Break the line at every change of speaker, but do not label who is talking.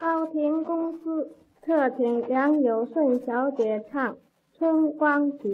高亭公司特请梁友顺小姐唱《春光曲》。